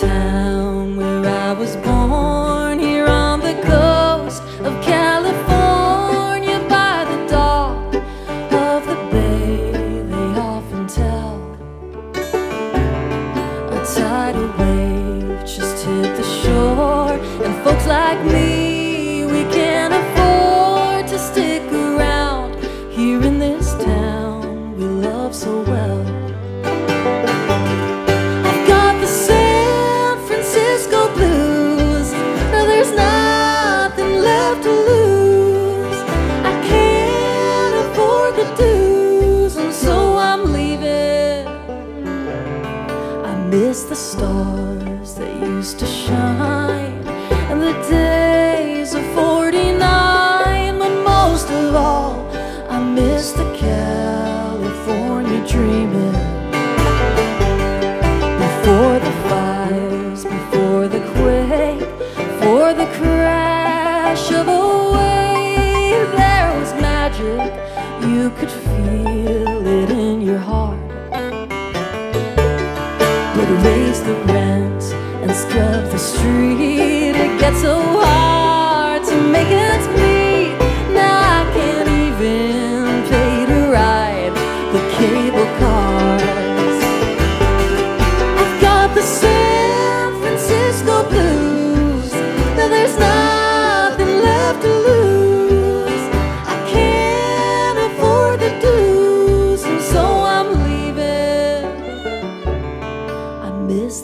town where I was born, here on the coast of California, by the dock of the bay, they often tell. A tidal wave just hit the shore, and folks like me, miss the stars that used to shine and the days of 49. But most of all, I miss the California dreaming. Before the fires, before the quake, for the crash of a wave, there was magic. You could Raise the rent and scrub the street. It gets so hard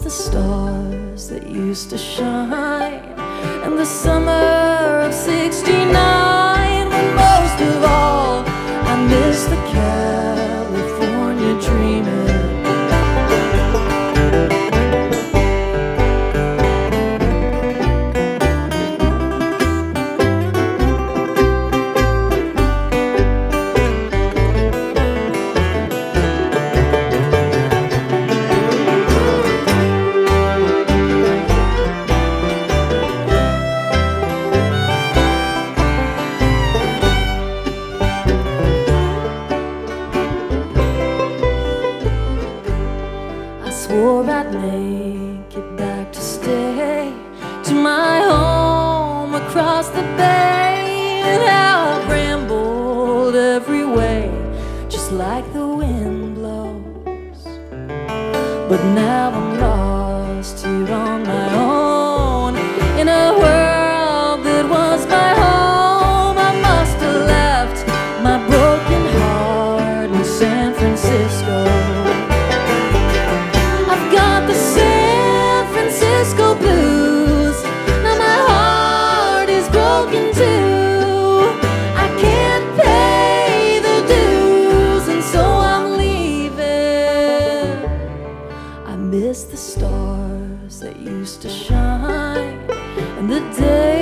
the stars that used to shine and the summer of 69. Like the wind blows. But now I'm lost that used to shine. And the days